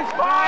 It's fine.